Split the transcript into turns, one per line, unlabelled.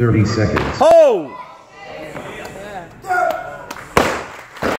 30 seconds.
Oh!